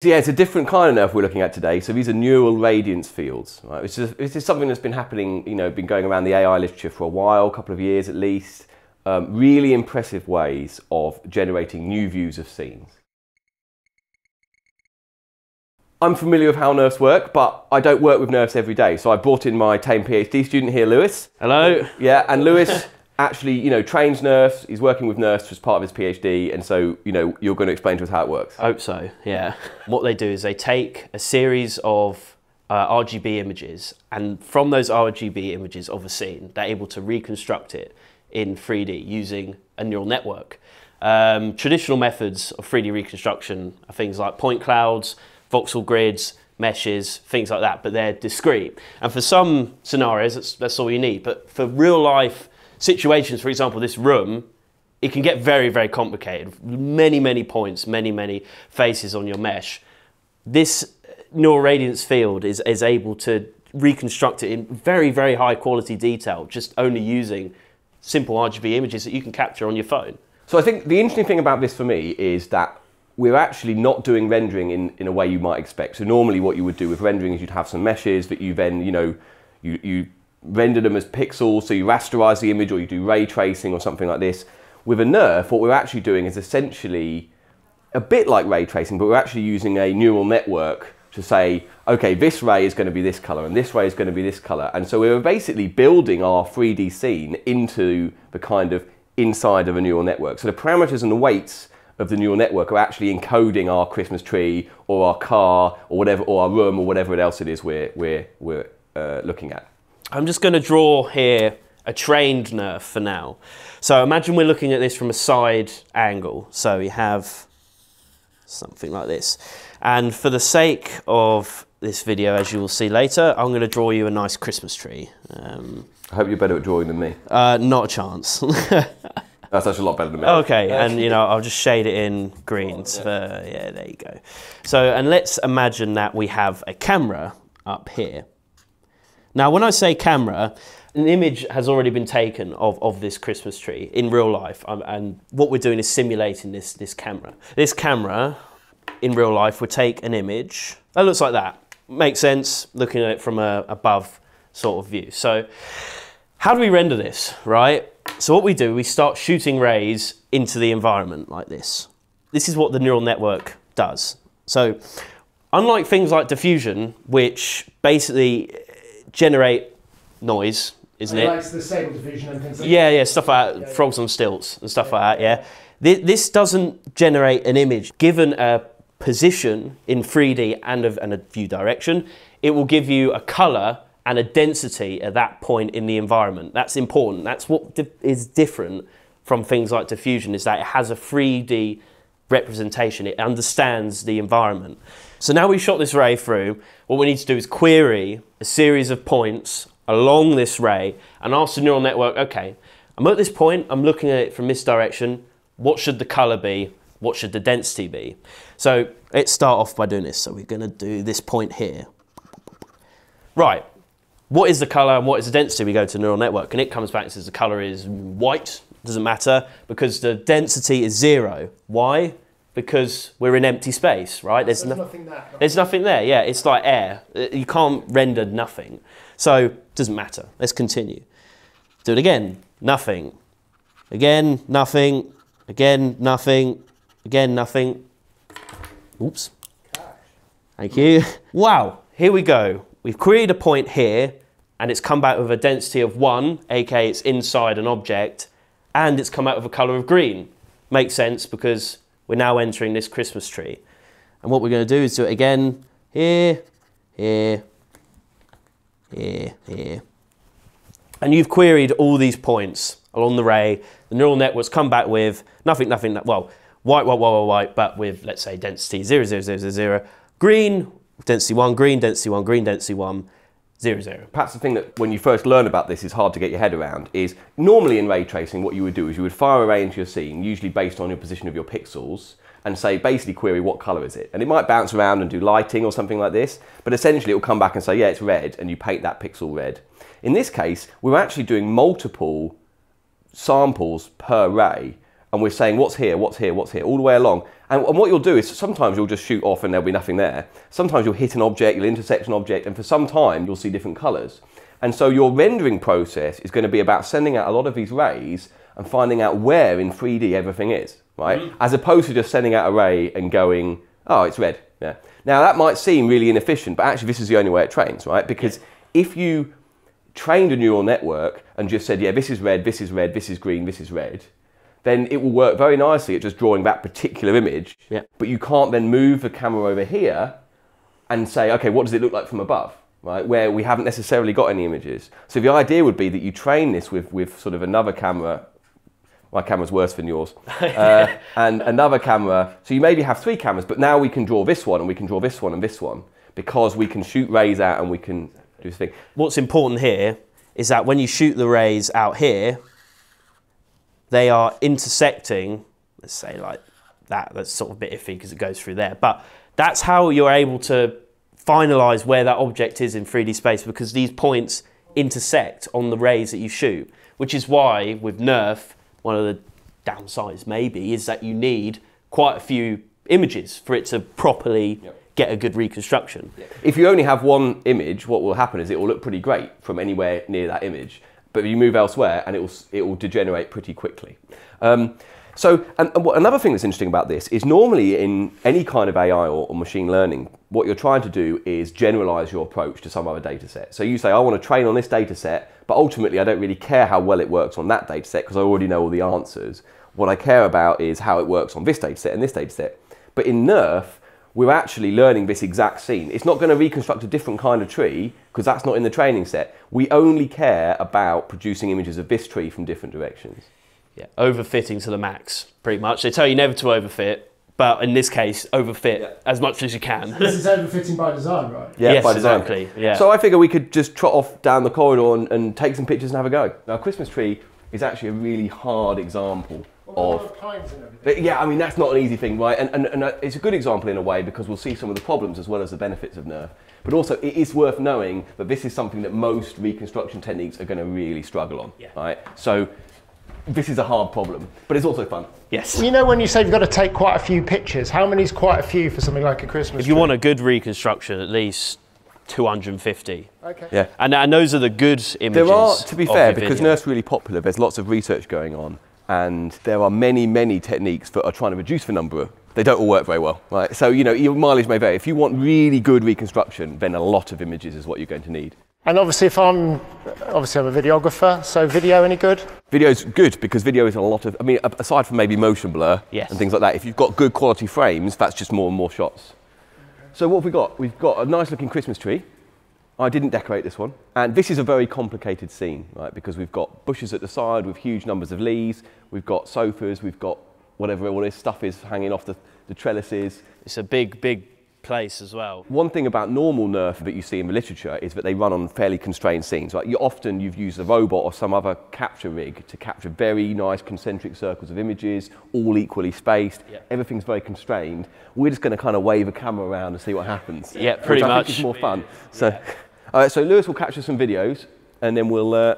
So yeah, it's a different kind of NeRF we're looking at today. So these are neural radiance fields, right? Which is, this is something that's been happening, you know, been going around the AI literature for a while, a couple of years at least. Um, really impressive ways of generating new views of scenes. I'm familiar with how NeRFs work, but I don't work with NeRFs every day. So I brought in my tame PhD student here, Lewis. Hello. Yeah, and Lewis actually, you know, trains NeRFs. He's working with NeRFs as part of his PhD, and so, you know, you're going to explain to us how it works. I hope so, yeah. what they do is they take a series of uh, RGB images, and from those RGB images of a scene, they're able to reconstruct it in 3D using a neural network. Um, traditional methods of 3D reconstruction are things like point clouds, voxel grids, meshes, things like that, but they're discrete. And for some scenarios, that's, that's all you need. But for real life situations, for example, this room, it can get very, very complicated. Many, many points, many, many faces on your mesh. This neural radiance field is, is able to reconstruct it in very, very high quality detail, just only using simple RGB images that you can capture on your phone. So I think the interesting thing about this for me is that we're actually not doing rendering in, in a way you might expect. So normally what you would do with rendering is you'd have some meshes that you then, you know, you, you render them as pixels, so you rasterize the image or you do ray tracing or something like this. With a NERF, what we're actually doing is essentially a bit like ray tracing, but we're actually using a neural network to say, okay, this ray is going to be this color and this ray is going to be this color. And so we're basically building our 3D scene into the kind of inside of a neural network. So the parameters and the weights of the neural network are actually encoding our Christmas tree or our car or whatever, or our room or whatever else it is we're, we're, we're uh, looking at. I'm just going to draw here a trained NeRF for now. So imagine we're looking at this from a side angle. So we have something like this. And for the sake of this video, as you will see later, I'm going to draw you a nice Christmas tree. Um, I hope you're better at drawing than me. Uh, not a chance. That's actually a lot better than me. Okay, and you know, I'll just shade it in green. So, yeah, there you go. So, and let's imagine that we have a camera up here. Now, when I say camera, an image has already been taken of, of this Christmas tree in real life, um, and what we're doing is simulating this, this camera. This camera, in real life, would take an image that looks like that. Makes sense looking at it from a above sort of view. So, how do we render this, right? So what we do, we start shooting rays into the environment like this. This is what the neural network does. So unlike things like diffusion, which basically generate noise, isn't it? it? likes the same diffusion and things like Yeah, yeah, stuff like that, frogs on stilts and stuff like that, yeah. This doesn't generate an image. Given a position in 3D and a, and a view direction, it will give you a color and a density at that point in the environment. That's important. That's what di is different from things like diffusion is that it has a 3D representation. It understands the environment. So now we've shot this ray through, what we need to do is query a series of points along this ray and ask the neural network, okay, I'm at this point, I'm looking at it from this direction, what should the color be? What should the density be? So let's start off by doing this. So we're gonna do this point here. Right, what is the color and what is the density? We go to neural network and it comes back and says the color is white, doesn't matter, because the density is zero. Why? Because we're in empty space, right? There's, there's no, nothing there. There's nothing there, yeah. It's like air. Uh, you can't render nothing. So it doesn't matter. Let's continue. Do it again. Nothing. Again, nothing. Again, nothing. Again, nothing. Oops. Thank you. Wow, here we go. We've created a point here and it's come back with a density of one, aka it's inside an object, and it's come out with a color of green. Makes sense because we're now entering this Christmas tree. And what we're going to do is do it again here, here, here, here. And you've queried all these points along the ray. The neural network's come back with nothing, nothing, well, white, white, white, white, white, but with, let's say, density 0, 0, 0, 0, 0. Green, density 1, green, density 1, green, density 1, 0, 0. Perhaps the thing that when you first learn about this is hard to get your head around is normally in ray tracing what you would do is you would fire a ray into your scene, usually based on your position of your pixels, and say basically query what color is it. And it might bounce around and do lighting or something like this, but essentially it will come back and say, yeah, it's red, and you paint that pixel red. In this case, we're actually doing multiple samples per ray, and we're saying what's here, what's here, what's here, all the way along. And, and what you'll do is sometimes you'll just shoot off and there'll be nothing there. Sometimes you'll hit an object, you'll intersect an object, and for some time you'll see different colours. And so your rendering process is going to be about sending out a lot of these rays and finding out where in 3D everything is, right? Mm-hmm. As opposed to just sending out a ray and going, oh, it's red. Yeah. Now that might seem really inefficient, but actually this is the only way it trains, right? Because if you trained a neural network and just said, yeah, this is red, this is red, this is green, this is red, then it will work very nicely at just drawing that particular image. Yeah. But you can't then move the camera over here and say, okay, what does it look like from above? Right, where we haven't necessarily got any images. So the idea would be that you train this with, with sort of another camera. My camera's worse than yours. Uh, and another camera. So you maybe have three cameras, but now we can draw this one and we can draw this one and this one because we can shoot rays out and we can do this thing. What's important here is that when you shoot the rays out here, they are intersecting, let's say like that, that's sort of a bit iffy because it goes through there, but that's how you're able to finalize where that object is in 3D space because these points intersect on the rays that you shoot, which is why with NERF, one of the downsides maybe is that you need quite a few images for it to properly Yep. get a good reconstruction. If you only have one image, what will happen is it will look pretty great from anywhere near that image, but you move elsewhere and it will, it will degenerate pretty quickly. Um, so, and, and another thing that's interesting about this is normally in any kind of AI or, or machine learning, what you're trying to do is generalize your approach to some other data set. So you say, I want to train on this data set, but ultimately I don't really care how well it works on that data set because I already know all the answers. What I care about is how it works on this data set and this data set. But in NERF, we're actually learning this exact scene. It's not going to reconstruct a different kind of tree because that's not in the training set. We only care about producing images of this tree from different directions. Yeah, overfitting to the max, pretty much. They tell you never to overfit, but in this case, overfit as much as you can. This is overfitting by design, right? Yeah, Yes, by design. exactly, yeah. So I figure we could just trot off down the corridor and, and take some pictures and have a go. Now, a Christmas tree is actually a really hard example All of the and everything. Yeah, I mean, that's not an easy thing, right? And, and, and uh, it's a good example in a way because we'll see some of the problems as well as the benefits of NERF. But also, it is worth knowing that this is something that most reconstruction techniques are going to really struggle on, Yeah. right? So this is a hard problem, but it's also fun. yes. You know when you say you've got to take quite a few pictures, how many is quite a few for something like a Christmas If you tree? want a good reconstruction, at least 250. Okay. Yeah. And, and those are the good images. There are, to be fair, because video. NERF's really popular, there's lots of research going on, and there are many, many techniques that are trying to reduce the number. They don't all work very well, right? So, you know, your mileage may vary. If you want really good reconstruction, then a lot of images is what you're going to need. And obviously, if I'm obviously I'm a videographer, so video any good? Video's good because video is a lot of, I mean, aside from maybe motion blur Yes. and things like that, if you've got good quality frames, that's just more and more shots. So what have we got? We've got a nice looking Christmas tree. I didn't decorate this one. And this is a very complicated scene, right? Because we've got bushes at the side with huge numbers of leaves. We've got sofas. We've got whatever all this stuff is hanging off the, the trellises. It's a big, big place as well. One thing about normal NERF that you see in the literature is that they run on fairly constrained scenes. Right? You often you've used a robot or some other capture rig to capture very nice concentric circles of images, all equally spaced. Yeah. Everything's very constrained. We're just going to kind of wave a camera around and see what happens. Yeah, pretty much. think is more fun. So, all right, so Lewis will capture some videos, and then we'll uh,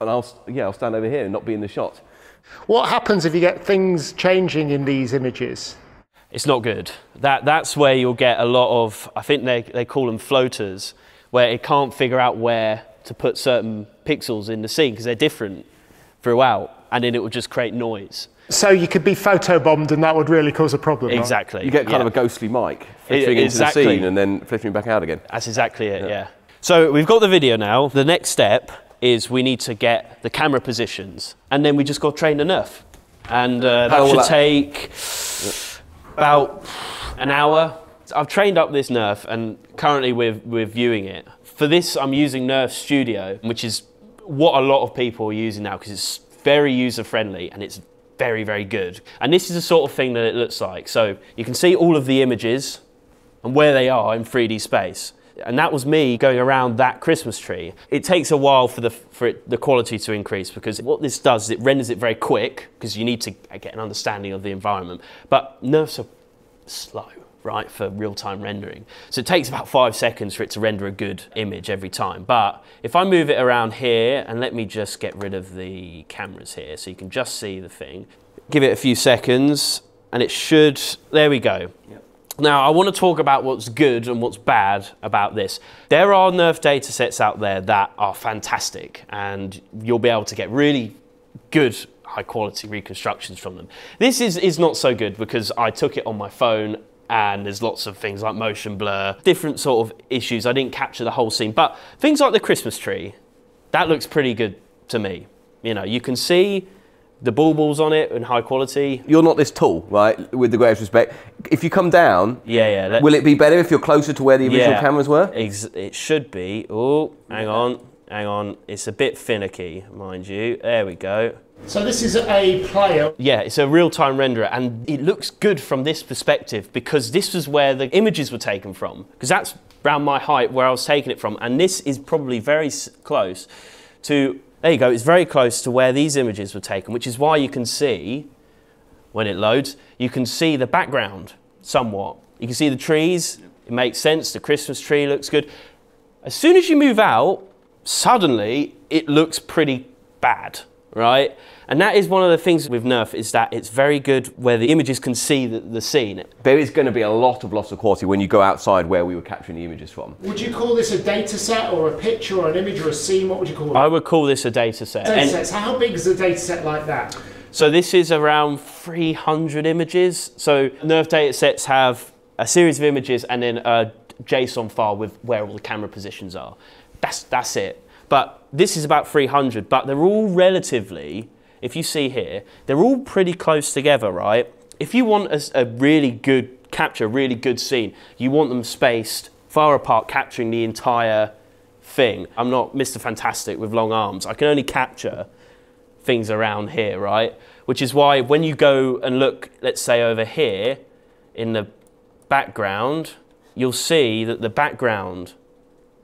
and I'll yeah I'll stand over here and not be in the shot. What happens if you get things changing in these images? It's not good. That, that's where you'll get a lot of, I think they, they call them floaters, where it can't figure out where to put certain pixels in the scene because they're different throughout, and then it will just create noise. So you could be photobombed, and that would really cause a problem. right? Exactly. You get kind yeah. of a ghostly mic flickering into exactly. the scene and then flickering back out again. That's exactly it, yeah. So we've got the video now. The next step is we need to get the camera positions, and then we just got to train the nerf. And uh, that should will that- take about an hour. I've trained up this nerf, and currently we're, we're viewing it. For this, I'm using Nerfstudio, which is what a lot of people are using now because it's very user friendly and it's very, very good. And this is the sort of thing that it looks like. So you can see all of the images and where they are in 3D space. And that was me going around that Christmas tree. It takes a while for the for it, the quality to increase because what this does is it renders it very quick because you need to get an understanding of the environment. But nerfs are slow, right, for real-time rendering. So it takes about five seconds for it to render a good image every time. But if I move it around here and let me just get rid of the cameras here so you can just see the thing. Give it a few seconds, and it should. There we go. Now, I want to talk about what's good and what's bad about this. There are Nerf data sets out there that are fantastic, and you'll be able to get really good, high quality reconstructions from them. This is, is not so good because I took it on my phone and there's lots of things like motion blur, different sort of issues. I didn't capture the whole scene, but things like the Christmas tree, that looks pretty good to me. You know, you can see the baubles on it and high quality. You're not this tall, right? With the greatest respect. If you come down, Yeah, yeah. will it be better if you're closer to where the original Yeah. cameras were? Ex- it should be. Oh, hang on, hang on. It's a bit finicky, mind you. There we go. So this is a player. Yeah, it's a real-time renderer, and it looks good from this perspective because this was where the images were taken from. Because that's around my height where I was taking it from, and this is probably very close to. There you go. It's very close to where these images were taken, which is why you can see when it loads, you can see the background somewhat. You can see the trees. It makes sense. The Christmas tree looks good. As soon as you move out, suddenly it looks pretty bad, right? And that is one of the things with Nerf is that it's very good where the images can see the, the scene. There is going to be a lot of loss of quality when you go outside where we were capturing the images from. Would you call this a data set or a picture or an image or a scene? What would you call it? I would call this a data set. data And sets. How big is a data set like that? so this is around 300 images. So Nerf data sets have a series of images and then a JSON file with where all the camera positions are. That's, that's it. But this is about 300, but they're all relatively, if you see here, they're all pretty close together, right? If you want a, a really good capture, really good scene, you want them spaced far apart, capturing the entire thing. I'm not Mr. Fantastic with long arms. I can only capture things around here, right? Which is why when you go and look, let's say over here in the background, you'll see that the background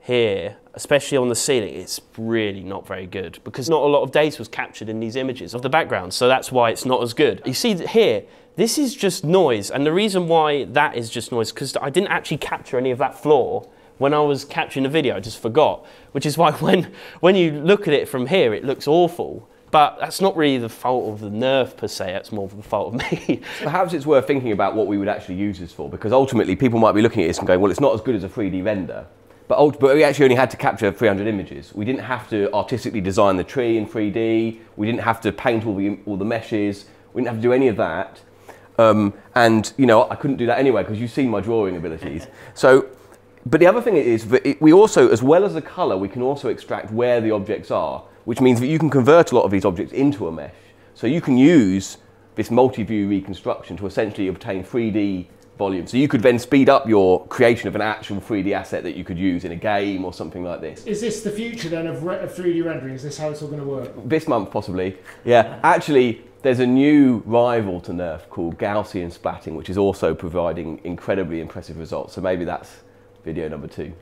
here, especially on the ceiling, it's really not very good because not a lot of data was captured in these images of the background. So that's why it's not as good. You see that here, this is just noise. And the reason why that is just noise, because I didn't actually capture any of that floor when I was capturing the video, I just forgot. Which is why when, when you look at it from here, it looks awful. But that's not really the fault of the Nerf per se, that's more the fault of me. Perhaps it's worth thinking about what we would actually use this for, because ultimately people might be looking at this and going, well, it's not as good as a 3D render. But, but we actually only had to capture 300 images. We didn't have to artistically design the tree in 3D. We didn't have to paint all the, all the meshes. We didn't have to do any of that. Um, and, you know, I couldn't do that anyway because you've seen my drawing abilities. So, but the other thing is that it, we also, as well as the color, we can also extract where the objects are, which means that you can convert a lot of these objects into a mesh. So you can use this multi-view reconstruction to essentially obtain 3D volume. So you could then speed up your creation of an actual 3D asset that you could use in a game or something like this. Is this the future then of, re- of 3D rendering? Is this how it's all going to work? This month, possibly. Yeah, actually, there's a new rival to Nerf called Gaussian splatting, which is also providing incredibly impressive results. So maybe that's video number two.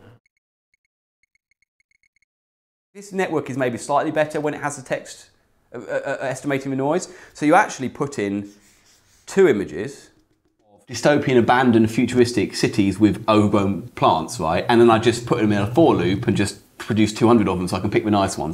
This network is maybe slightly better when it has the text uh, uh, uh, estimating the noise. So you actually put in two images of dystopian, abandoned, futuristic cities with overgrown plants, right? And then I just put them in a for loop and just produce 200 of them so I can pick the nice ones.